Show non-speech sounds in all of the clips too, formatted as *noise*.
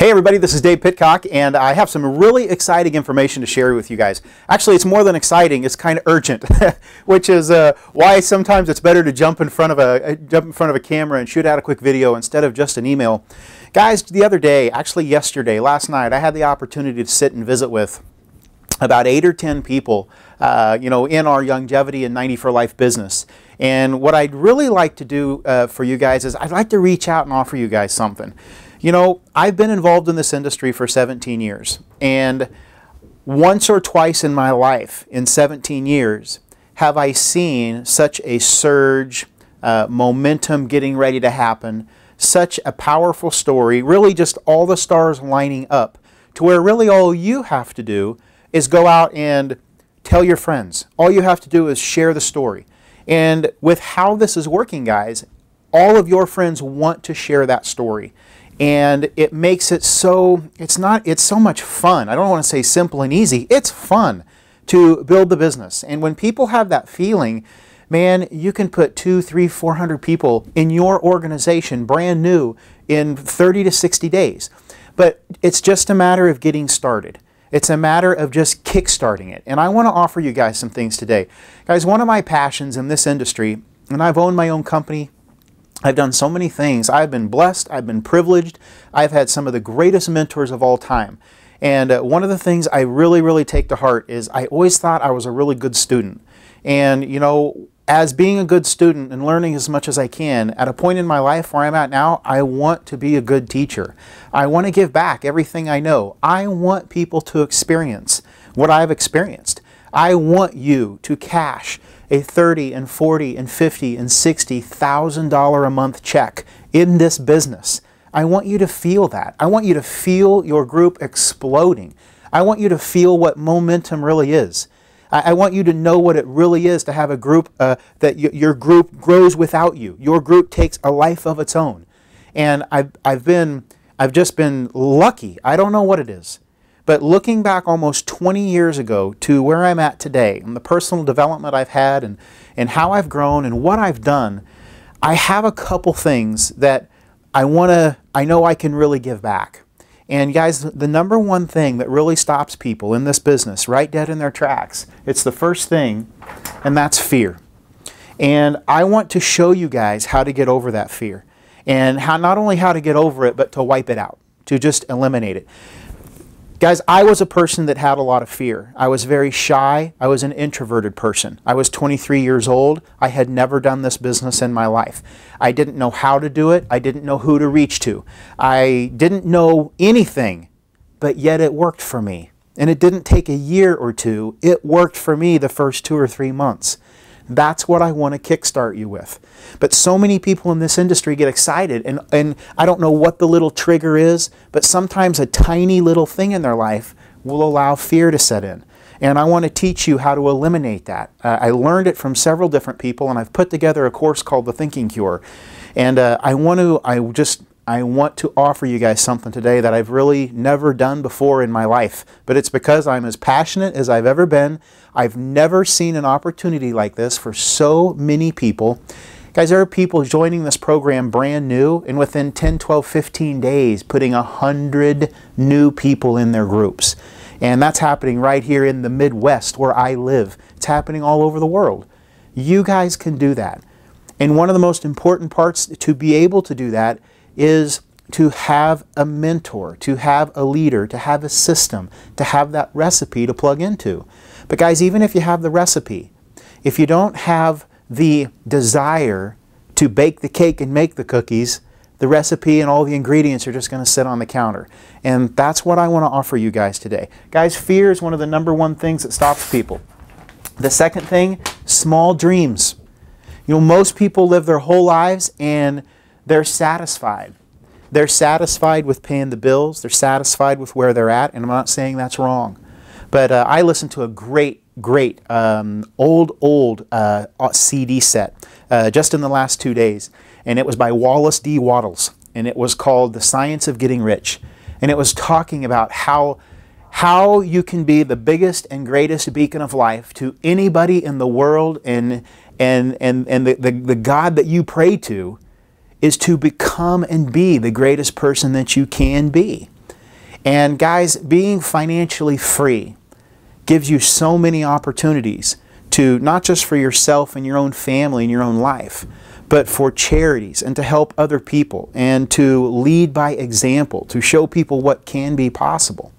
Hey everybody, this is Dave Pitcock and I have some really exciting information to share with you guys. Actually, it's more than exciting, it's kind of urgent, *laughs* which is uh, why sometimes it's better to jump in front of a uh, jump in front of a camera and shoot out a quick video instead of just an email. Guys, the other day, actually yesterday, last night, I had the opportunity to sit and visit with about eight or ten people, uh, you know, in our Youngevity and 90 for life business. And what I'd really like to do uh, for you guys is I'd like to reach out and offer you guys something. You know, I've been involved in this industry for 17 years, and once or twice in my life, in 17 years, have I seen such a surge, uh, momentum getting ready to happen, such a powerful story, really just all the stars lining up to where really all you have to do is go out and tell your friends. All you have to do is share the story. And with how this is working, guys, all of your friends want to share that story and it makes it so it's not it's so much fun. I don't want to say simple and easy it's fun to build the business. And when people have that feeling man you can put two three four hundred people in your organization brand new in 30 to 60 days. But it's just a matter of getting started. It's a matter of just kickstarting it. And i want to offer you guys some things today. Guys one of my passions in this industry and i've owned my own company I've done so many things. I've been blessed. I've been privileged. I've had some of the greatest mentors of all time. And uh, one of the things I really, really take to heart is I always thought I was a really good student. And, you know, as being a good student and learning as much as I can, at a point in my life where I'm at now, I want to be a good teacher. I want to give back everything I know. I want people to experience what I've experienced. I want you to cash a 30 and 40 and 50 and 60 thousand dollar a month check in this business. I want you to feel that. I want you to feel your group exploding. I want you to feel what momentum really is. I, I want you to know what it really is to have a group uh, that your group grows without you. Your group takes a life of its own. And I've, I've been, I've just been lucky. I don't know what it is. But looking back almost 20 years ago to where I'm at today and the personal development I've had and, and how I've grown and what I've done, I have a couple things that I want to, I know I can really give back. And guys, the number one thing that really stops people in this business right dead in their tracks, it's the first thing, and that's fear. And I want to show you guys how to get over that fear. And how not only how to get over it, but to wipe it out, to just eliminate it. Guys, I was a person that had a lot of fear. I was very shy. I was an introverted person. I was 23 years old. I had never done this business in my life. I didn't know how to do it. I didn't know who to reach to. I didn't know anything, but yet it worked for me. And it didn't take a year or two. It worked for me the first two or three months. That's what I want to kickstart you with. But so many people in this industry get excited, and, and I don't know what the little trigger is, but sometimes a tiny little thing in their life will allow fear to set in. And I want to teach you how to eliminate that. Uh, I learned it from several different people, and I've put together a course called The Thinking Cure. And uh, I want to, I just I want to offer you guys something today that I've really never done before in my life. But it's because I'm as passionate as I've ever been. I've never seen an opportunity like this for so many people. Guys, there are people joining this program brand new and within 10, 12, 15 days putting 100 new people in their groups. And that's happening right here in the Midwest where I live. It's happening all over the world. You guys can do that. And one of the most important parts to be able to do that is to have a mentor, to have a leader, to have a system, to have that recipe to plug into. But guys, even if you have the recipe, if you don't have the desire to bake the cake and make the cookies, the recipe and all the ingredients are just going to sit on the counter. And that's what I want to offer you guys today. Guys, fear is one of the number one things that stops people. The second thing, small dreams. You know, most people live their whole lives and they're satisfied. They're satisfied with paying the bills. They're satisfied with where they're at, and I'm not saying that's wrong. But uh, I listened to a great, great um, old, old uh, CD set uh, just in the last two days, and it was by Wallace D. Wattles, and it was called The Science of Getting Rich. And it was talking about how how you can be the biggest and greatest beacon of life to anybody in the world and and and, and the, the, the God that you pray to is to become and be the greatest person that you can be. And guys, being financially free gives you so many opportunities to not just for yourself and your own family and your own life, but for charities and to help other people and to lead by example, to show people what can be possible.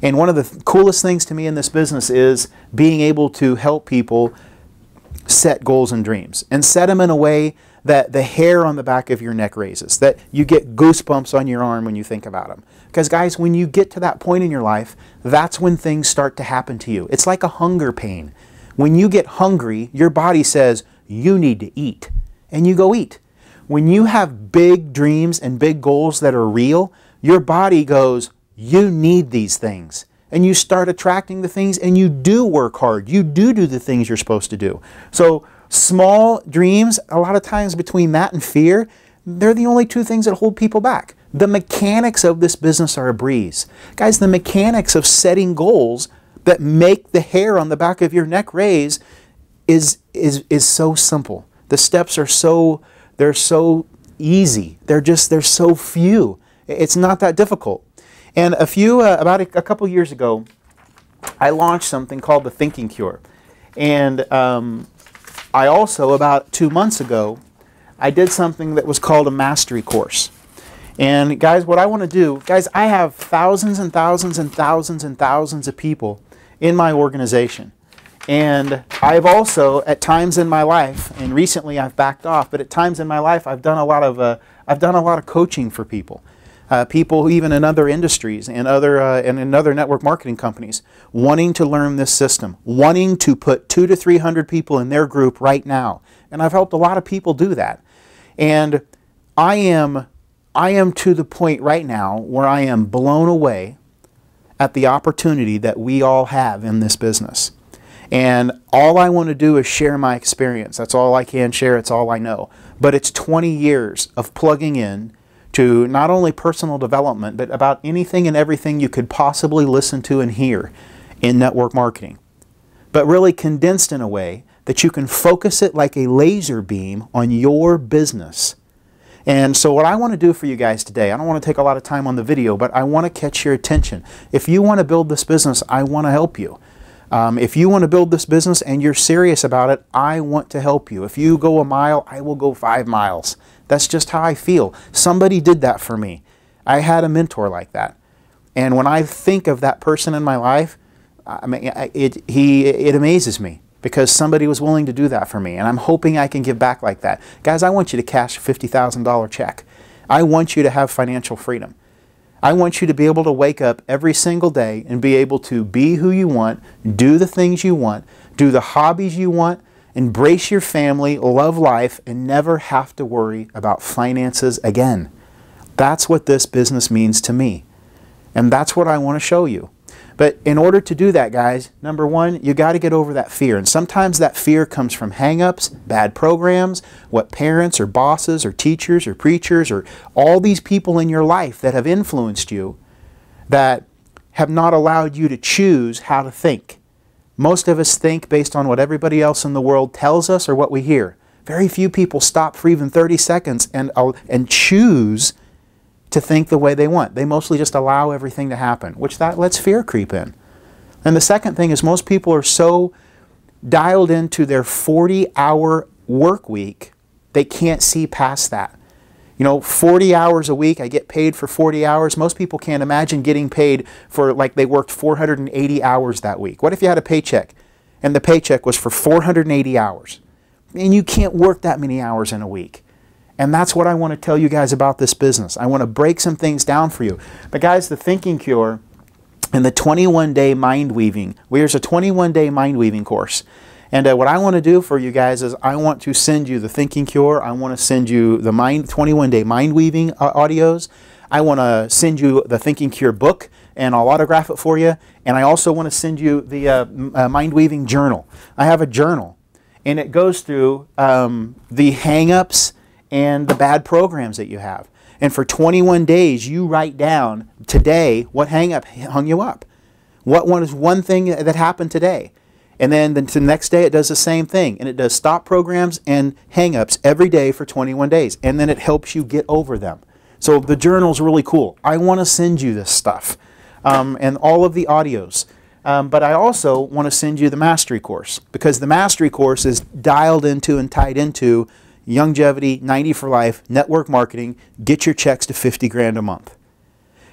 And one of the coolest things to me in this business is being able to help people set goals and dreams and set them in a way that the hair on the back of your neck raises, that you get goosebumps on your arm when you think about them. Because, guys, when you get to that point in your life, that's when things start to happen to you. It's like a hunger pain. When you get hungry, your body says, you need to eat, and you go eat. When you have big dreams and big goals that are real, your body goes, you need these things. And you start attracting the things, and you do work hard. You do do the things you're supposed to do. So, small dreams, a lot of times between that and fear, they're the only two things that hold people back. The mechanics of this business are a breeze. Guys, the mechanics of setting goals that make the hair on the back of your neck raise is, is, is so simple. The steps are so, they're so easy. They're just, they're so few. It's not that difficult. And a few, uh, about a, a, couple years ago, I launched something called the Thinking Cure. And um, I also, about two months ago, I did something that was called a mastery course. And guys, what I want to do, guys, I have thousands and thousands and thousands and thousands of people in my organization. And I've also, at times in my life, and recently I've backed off, but at times in my life I've done a lot of, uh, I've done a lot of coaching for people. Uh, people even in other industries and other uh, and in other network marketing companies wanting to learn this system, wanting to put two to three hundred people in their group right now, and I've helped a lot of people do that. And I am I am to the point right now where I am blown away at the opportunity that we all have in this business. And all I want to do is share my experience. That's all I can share. It's all I know. But it's 20 years of plugging in to not only personal development, but about anything and everything you could possibly listen to and hear in network marketing. But really condensed in a way that you can focus it like a laser beam on your business and so what I want to do for you guys today, I don't want to take a lot of time on the video, but I want to catch your attention. If you want to build this business, I want to help you. Um, if you want to build this business and you're serious about it, I want to help you. If you go a mile, I will go five miles. That's just how I feel. Somebody did that for me. I had a mentor like that. And when I think of that person in my life, I mean, it, he, it amazes me because somebody was willing to do that for me. And I'm hoping I can give back like that. Guys, I want you to cash a $50,000 check. I want you to have financial freedom. I want you to be able to wake up every single day and be able to be who you want, do the things you want, do the hobbies you want, embrace your family, love life, and never have to worry about finances again. That's what this business means to me. And that's what I want to show you. But in order to do that, guys, number one, you got to get over that fear. And sometimes that fear comes from hangups, bad programs, what parents or bosses or teachers or preachers or all these people in your life that have influenced you that have not allowed you to choose how to think. Most of us think based on what everybody else in the world tells us or what we hear. Very few people stop for even 30 seconds and, uh, and choose to think the way they want. They mostly just allow everything to happen, which that lets fear creep in. And the second thing is most people are so dialed into their 40-hour work week, they can't see past that. You know, 40 hours a week, I get paid for 40 hours. Most people can't imagine getting paid for like they worked 480 hours that week. What if you had a paycheck and the paycheck was for 480 hours? And you can't work that many hours in a week. And that's what I want to tell you guys about this business. I want to break some things down for you. But guys, the Thinking Cure and the 21 day mind weaving. There's a 21 day mind weaving course. And uh, what I want to do for you guys is I want to send you the Thinking Cure. I want to send you the mind 21 day mind weaving uh, audios. I want to send you the Thinking Cure book and I'll autograph it for you. And I also want to send you the uh, uh, mind weaving journal. I have a journal and it goes through um, the hangups and the bad programs that you have. And for 21 days, you write down today what hangup hung you up. What one is one thing that happened today. And then the next day it does the same thing. And it does stop programs and hang-ups every day for 21 days. And then it helps you get over them. So the journal's really cool. I want to send you this stuff. um, and all of the audios. Um, but I also want to send you the mastery course because the mastery course is dialed into and tied into Youngevity, 90 for life, network marketing, get your checks to 50 grand a month.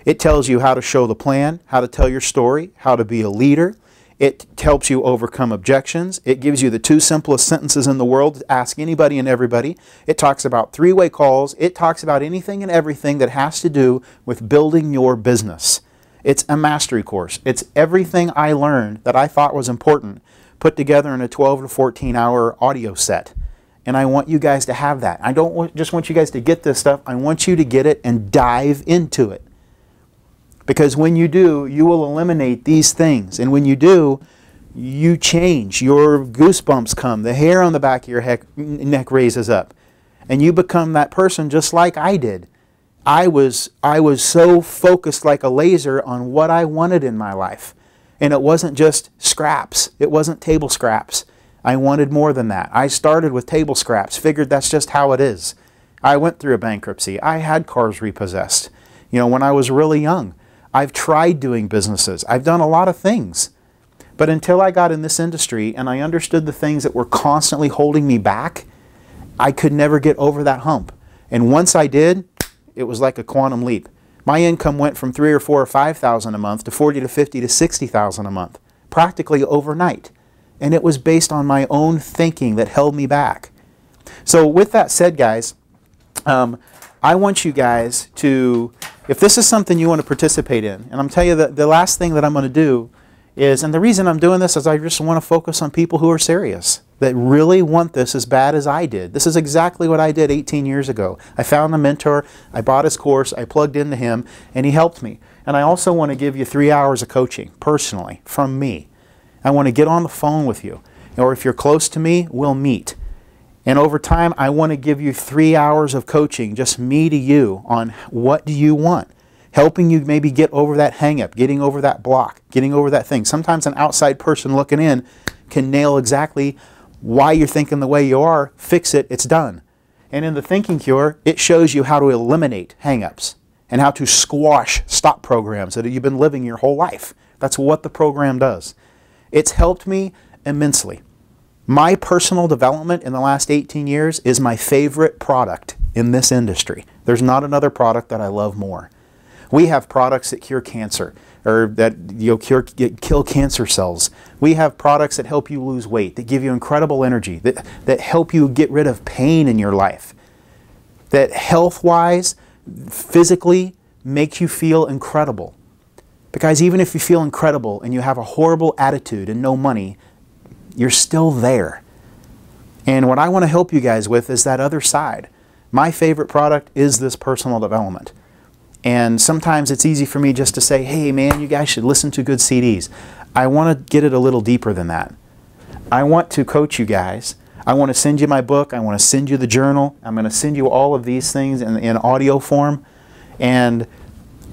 It tells you how to show the plan, how to tell your story, how to be a leader. It helps you overcome objections. It gives you the two simplest sentences in the world to ask anybody and everybody. It talks about three way calls. It talks about anything and everything that has to do with building your business. It's a mastery course. It's everything I learned that I thought was important put together in a 12 to 14 hour audio set. And I want you guys to have that. I don't just want you guys to get this stuff. I want you to get it and dive into it. Because when you do, you will eliminate these things. And when you do, you change. Your goosebumps come. The hair on the back of your heck, neck raises up. And you become that person just like I did. I was, I was so focused like a laser on what I wanted in my life. And it wasn't just scraps. It wasn't table scraps. I wanted more than that. I started with table scraps, figured that's just how it is. I went through a bankruptcy. I had cars repossessed. You know, when I was really young, I've tried doing businesses. I've done a lot of things. But until I got in this industry and I understood the things that were constantly holding me back, I could never get over that hump. And once I did, it was like a quantum leap. My income went from three or four or five thousand a month to forty to fifty to sixty thousand a month, practically overnight. And it was based on my own thinking that held me back. So with that said, guys, um, I want you guys to, if this is something you want to participate in, and I'm telling you that the last thing that I'm going to do is, and the reason I'm doing this is I just want to focus on people who are serious, that really want this as bad as I did. This is exactly what I did 18 years ago. I found a mentor, I bought his course, I plugged into him, and he helped me. And I also want to give you three hours of coaching, personally, from me. I want to get on the phone with you. Or if you're close to me, we'll meet. And over time, I want to give you three hours of coaching, just me to you, on what do you want. Helping you maybe get over that hangup, getting over that block, getting over that thing. Sometimes an outside person looking in can nail exactly why you're thinking the way you are, fix it, it's done. And in the Thinking Cure, it shows you how to eliminate hangups and how to squash stop programs that you've been living your whole life. That's what the program does. It's helped me immensely. My personal development in the last 18 years is my favorite product in this industry. There's not another product that I love more. We have products that cure cancer or that you know, cure, kill cancer cells. We have products that help you lose weight, that give you incredible energy, that, that help you get rid of pain in your life, that health-wise, physically, make you feel incredible. Because even if you feel incredible and you have a horrible attitude and no money, you're still there. And what I want to help you guys with is that other side. My favorite product is this personal development. And sometimes it's easy for me just to say, hey man, you guys should listen to good CDs. I want to get it a little deeper than that. I want to coach you guys. I want to send you my book. I want to send you the journal. I'm going to send you all of these things in, in audio form. And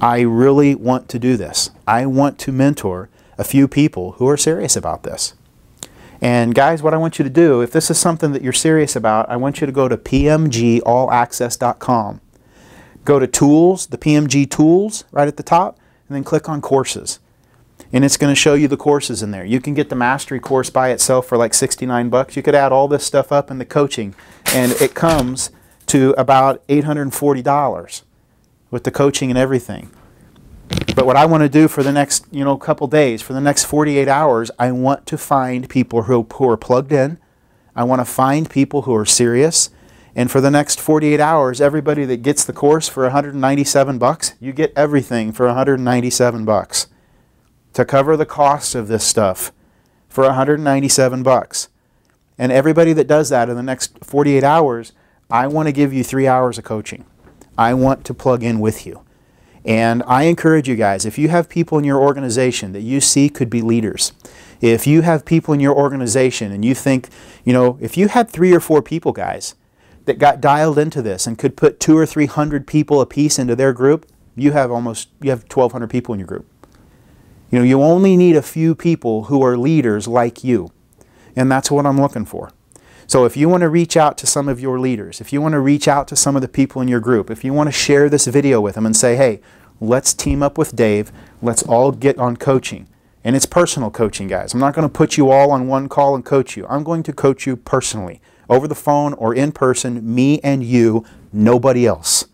I really want to do this. I want to mentor a few people who are serious about this. And guys, what I want you to do, if this is something that you're serious about, I want you to go to pmgallaccess.com. Go to Tools, the PMG Tools right at the top, and then click on Courses. And it's going to show you the courses in there. You can get the Mastery course by itself for like 69 bucks. You could add all this stuff up in the coaching, and it comes to about $840 with the coaching and everything. But what I want to do for the next, you know, couple days, for the next 48 hours, I want to find people who, who are plugged in. I want to find people who are serious. And for the next 48 hours, everybody that gets the course for 197 bucks, you get everything for 197 bucks. To cover the cost of this stuff for 197 bucks. And everybody that does that in the next 48 hours, I want to give you 3 hours of coaching. I want to plug in with you. And I encourage you guys, if you have people in your organization that you see could be leaders, if you have people in your organization and you think, you know, if you had three or four people, guys, that got dialed into this and could put two or three hundred people apiece into their group, you have almost, you have 1,200 people in your group. You know, you only need a few people who are leaders like you. And that's what I'm looking for. So if you want to reach out to some of your leaders, if you want to reach out to some of the people in your group, if you want to share this video with them and say, hey, let's team up with Dave, Let's all get on coaching. And it's personal coaching, guys. I'm not going to put you all on one call and coach you. I'm going to coach you personally, over the phone or in person, me and you, nobody else.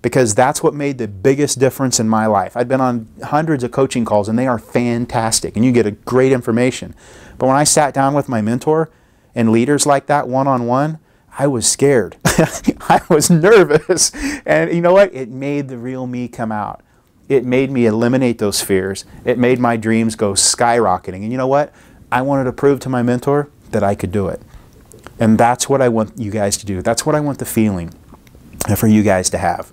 Because that's what made the biggest difference in my life. I've been on hundreds of coaching calls and they are fantastic and you get a great information. But when I sat down with my mentor and leaders like that one on one, I was scared. *laughs* I was nervous. And you know what? It made the real me come out. It made me eliminate those fears. It made my dreams go skyrocketing. And you know what? I wanted to prove to my mentor that I could do it. And that's what I want you guys to do. That's what I want the feeling for you guys to have.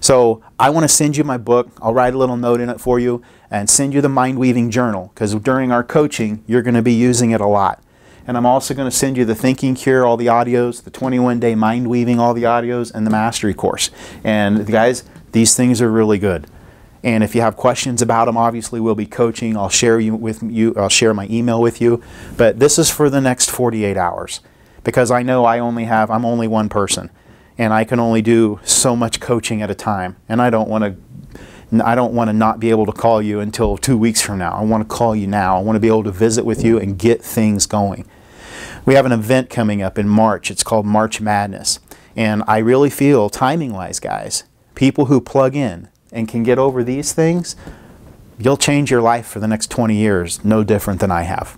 So I want to send you my book. I'll write a little note in it for you and send you the Mind Weaving Journal because during our coaching, you're going to be using it a lot. And I'm also going to send you the Thinking Cure, all the audios, the 21 day mind weaving, all the audios, and the mastery course. And guys, these things are really good. And if you have questions about them, obviously we'll be coaching. I'll share you with you. I'll share my email with you. But this is for the next 48 hours because I know I only have. I'm only one person and I can only do so much coaching at a time. And I don't want to I don't want to not be able to call you until two weeks from now. I want to call you now. I want to be able to visit with you and get things going. We have an event coming up in March. It's called March Madness. And I really feel, timing wise, guys, people who plug in and can get over these things, you'll change your life for the next 20 years, no different than I have.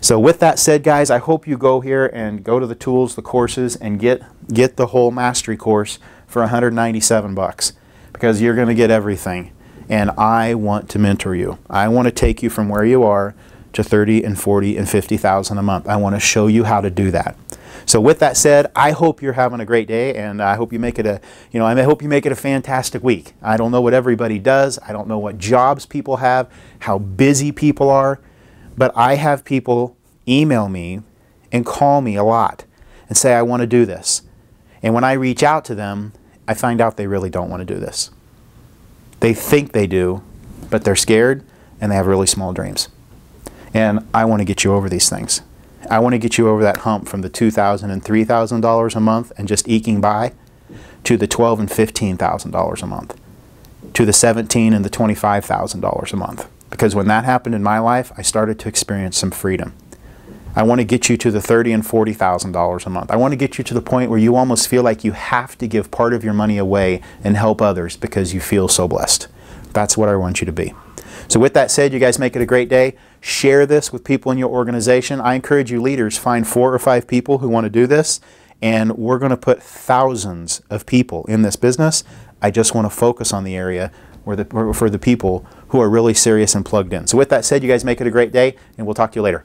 So with that said, guys, I hope you go here and go to the tools, the courses, and get get the whole mastery course for 197 bucks because you're going to get everything. And I want to mentor you. I want to take you from where you are to 30 and 40 and 50,000 a month. I want to show you how to do that. So with that said, I hope you're having a great day and I hope you make it a, you know, I hope you make it a fantastic week. I don't know what everybody does. I don't know what jobs people have, how busy people are. But I have people email me and call me a lot and say, I want to do this. And when I reach out to them, I find out they really don't want to do this. They think they do, but they're scared and they have really small dreams. And I want to get you over these things. I want to get you over that hump from the $2,000 and $3,000 a month and just eking by to the 12 and $15,000 a month, to the 17 and the $25,000 a month. Because when that happened in my life, I started to experience some freedom. I want to get you to the thirty and forty thousand dollars a month. I want to get you to the point where you almost feel like you have to give part of your money away and help others because you feel so blessed. That's what I want you to be. So with that said, you guys make it a great day. Share this with people in your organization. I encourage you leaders, find four or five people who want to do this, and we're going to put thousands of people in this business. I just want to focus on the area where the, for the people who are really serious and plugged in. So with that said, you guys make it a great day, and we'll talk to you later.